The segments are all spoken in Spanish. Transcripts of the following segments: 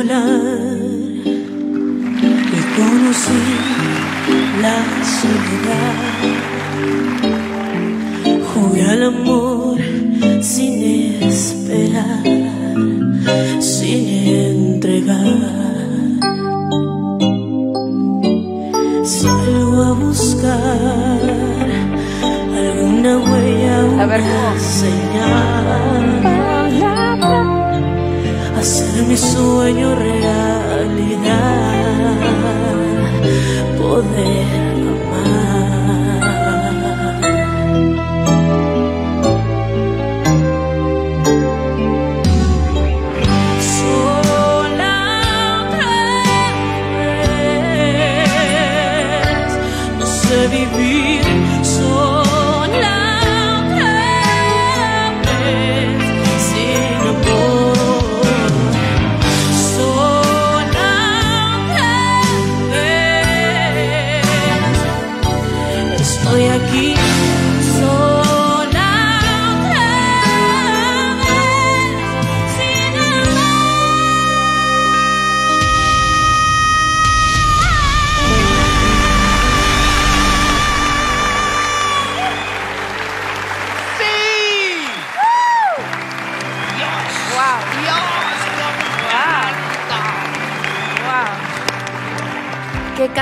volar y conocí la soledad. Jugué al amor sueño realidad,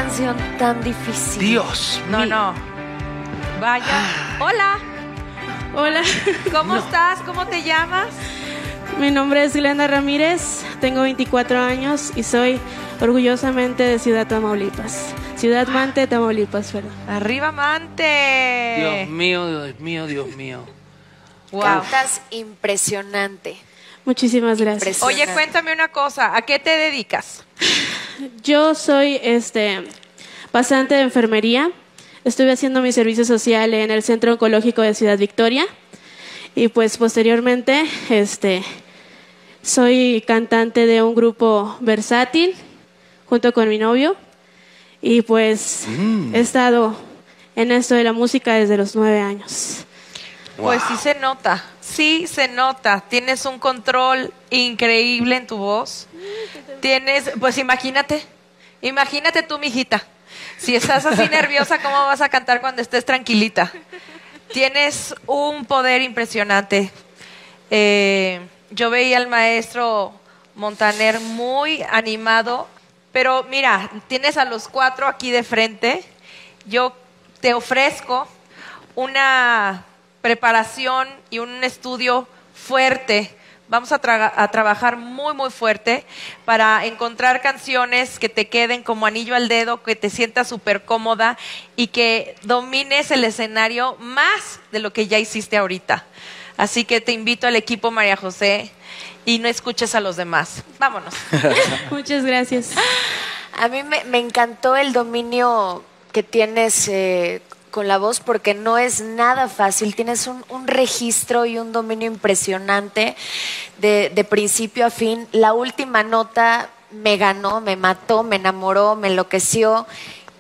canción tan difícil. Dios No, mío. no. Vaya. Hola, Hola, ¿cómo estás? ¿Cómo te llamas? mi nombre es Glenda Ramírez, tengo 24 años y soy orgullosamente de Ciudad Tamaulipas. Ciudad Mante, Tamaulipas, perdón. Arriba, Mante. Dios mío, Dios mío, Dios mío. Wow. Cantas impresionante. Muchísimas gracias. Oye, cuéntame una cosa. ¿A qué te dedicas? Yo soy este pasante de enfermería. Estuve haciendo mi servicio social en el Centro Oncológico de Ciudad Victoria y pues posteriormente este soy cantante de un grupo versátil junto con mi novio y pues he estado en esto de la música desde los nueve años. Pues sí se nota, sí se nota. Tienes un control increíble en tu voz. Tienes, pues imagínate, imagínate tú, mijita. Si estás así nerviosa, ¿cómo vas a cantar cuando estés tranquilita? Tienes un poder impresionante. Eh, yo veía al maestro Montaner muy animado, pero mira, tienes a los cuatro aquí de frente. Yo te ofrezco una preparación y un estudio fuerte. Vamos a, traga- a trabajar muy, muy fuerte para encontrar canciones que te queden como anillo al dedo, que te sientas súper cómoda y que domines el escenario más de lo que ya hiciste ahorita. Así que te invito al equipo María José y no escuches a los demás. Vámonos. Muchas gracias. A mí me, me encantó el dominio que tienes eh, con la voz porque no es nada fácil. Tienes un, un registro y un dominio impresionante de, de principio a fin. La última nota me ganó, me mató, me enamoró, me enloqueció.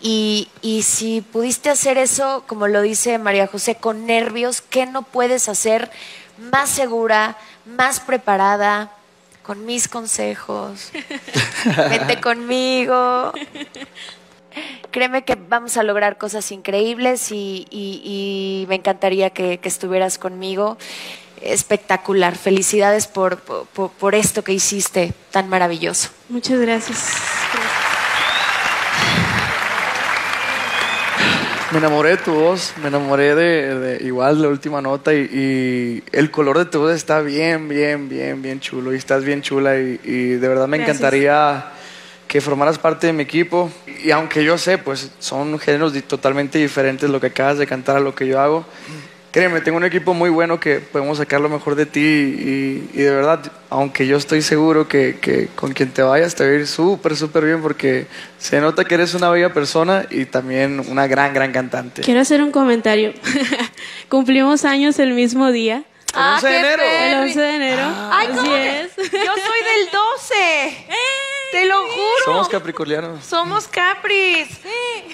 Y, y si pudiste hacer eso, como lo dice María José, con nervios, ¿qué no puedes hacer más segura, más preparada? Con mis consejos. Vete conmigo. Créeme que vamos a lograr cosas increíbles y, y- y me encantaría que, que estuvieras conmigo. Espectacular. Felicidades por, por, por esto que hiciste tan maravilloso. Muchas gracias. Me enamoré de tu voz, me enamoré de, de igual la última nota y, y el color de tu voz está bien, bien, bien, bien chulo y estás bien chula y, y de verdad me Gracias. encantaría que formaras parte de mi equipo y aunque yo sé, pues son géneros totalmente diferentes lo que acabas de cantar a lo que yo hago. Créeme, tengo un equipo muy bueno que podemos sacar lo mejor de ti y, y de verdad, aunque yo estoy seguro que, que con quien te vayas te va a ir súper, súper bien porque se nota que eres una bella persona y también una gran, gran cantante. Quiero hacer un comentario. Cumplimos años el mismo día, Ah, 11 de enero. el perri. 11 de enero. Ay, Así ¿cómo que? es. Yo soy del 12. Te lo juro. Somos capricornianos. Somos Capris.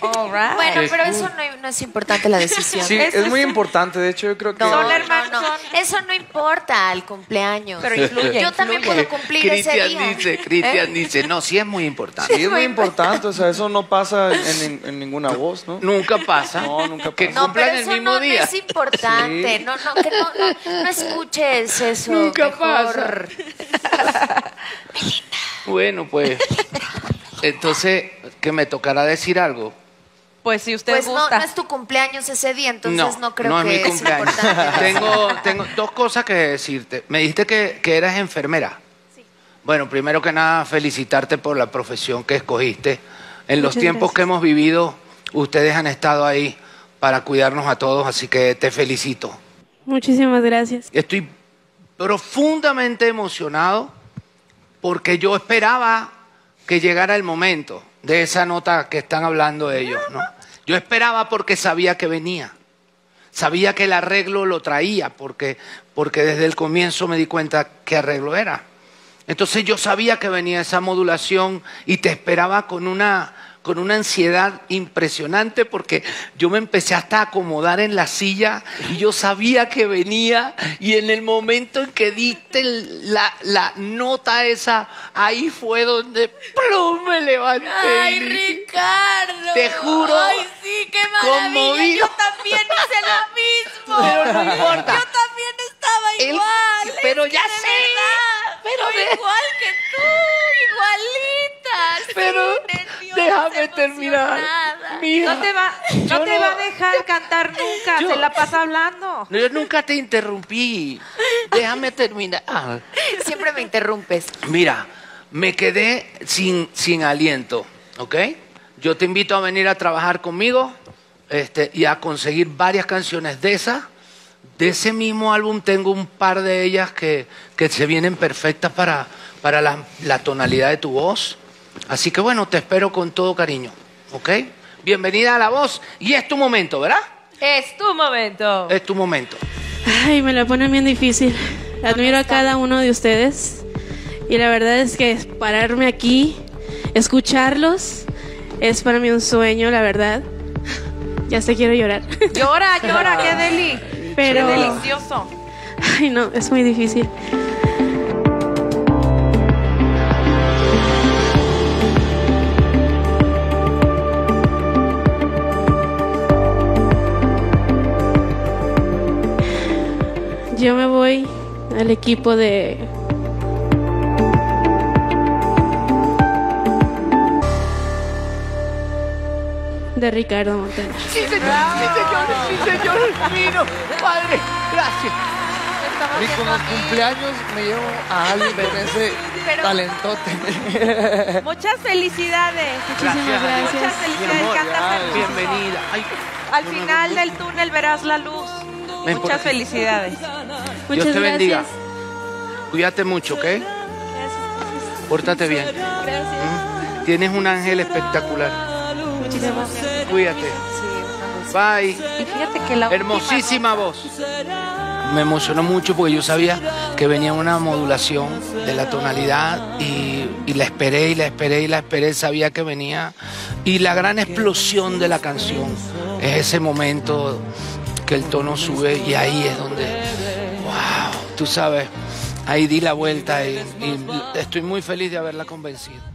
All right. Bueno, pero eso no, no es importante la decisión. Sí, Eso es muy es- importante. De hecho, yo creo que. No, Son no, hermanos, no. son- Eso no importa al cumpleaños. Pero influye, Yo también influye. puedo cumplir ese Cristian día. dice, Cristian ¿Eh? dice, no, sí es muy importante. Sí, es muy importante. O sea, eso no pasa en, en ninguna voz, ¿no? Nunca pasa. No, nunca Que pasa. No, cumplan pero el eso mismo no, no día. es importante. Sí. No, no, que no, no, no escuches eso. Nunca mejor. Bueno, pues. Entonces, que me tocará decir algo. Pues si usted Pues no, gusta. no es tu cumpleaños ese día, entonces no, creo no que es mi cumpleaños. importante. tengo, tengo dos cosas que decirte. Me dijiste que, que eras enfermera. Bueno, primero que nada, felicitarte por la profesión que escogiste. En los tiempos gracias. que hemos vivido, ustedes han estado ahí para cuidarnos a todos, así que te felicito. Muchísimas gracias. Estoy profundamente emocionado porque yo esperaba que llegara el momento de esa nota que están hablando ellos, ¿no? Yo esperaba porque sabía que venía. Sabía que el arreglo lo traía porque porque desde el comienzo me di cuenta qué arreglo era. Entonces yo sabía que venía esa modulación y te esperaba con una con una ansiedad impresionante porque yo me empecé hasta a acomodar en la silla y yo sabía que venía y en el momento en que diste la, la nota esa, ahí fue donde ¡plum! me levanté. Ay, Ricardo. Te juro, Ay, sí, qué maravilla. conmovido. Yo también hice lo mismo. Pero no importa. Yo también estaba igual. pero es ya sé, verdad, pero de- igual que tú, igualita. Pero déjame terminar. No te va, no te va a dejar cantar nunca. Yo- Se la pasa hablando. No, yo nunca te interrumpí. Déjame terminar. Ah. Siempre me interrumpes. Mira, me quedé sin, sin aliento, ¿ok? Yo te invito a venir a trabajar conmigo este, y a conseguir varias canciones de esas. De ese mismo álbum tengo un par de ellas que, que se vienen perfectas para, para la, la tonalidad de tu voz. Así que bueno, te espero con todo cariño, ¿ok? Bienvenida a La Voz y es tu momento, ¿verdad? Es tu momento. Es tu momento. Ay, me la ponen bien difícil. Admiro a cada uno de ustedes. Y la verdad es que pararme aquí, escucharlos, es para mí un sueño, la verdad. Ya se quiero llorar. Llora, llora, qué deli. Pero- Qué delicioso. Ay, no, es muy difícil. Yo me voy al equipo de de Ricardo Montaner. Sí, señor, sí, señor, sí, señor. Vino, padre, gracias. Y con los cumpleaños me llevo a alguien con ese talentote. Muchas felicidades. Muchísimas Gracias. gracias. Muchas felicidades. amor. Bienvenida. Ay, Al final del túnel verás la luz. Muchas aquí. felicidades. Muchas Dios te bendiga. gracias. Cuídate mucho, ¿ok? Pórtate bien. ¿Mm? Tienes un ángel espectacular. Muchísimas gracias. Cuídate. Bye. Y fíjate que la Hermosísima voz. Me emocionó mucho porque yo sabía que venía una modulación de la tonalidad y, y la esperé y la esperé y la esperé, sabía que venía. Y la gran explosión de la canción es ese momento que el tono sube y ahí es donde, tú sabes, ahí di la vuelta y, y estoy muy feliz de haberla convencido.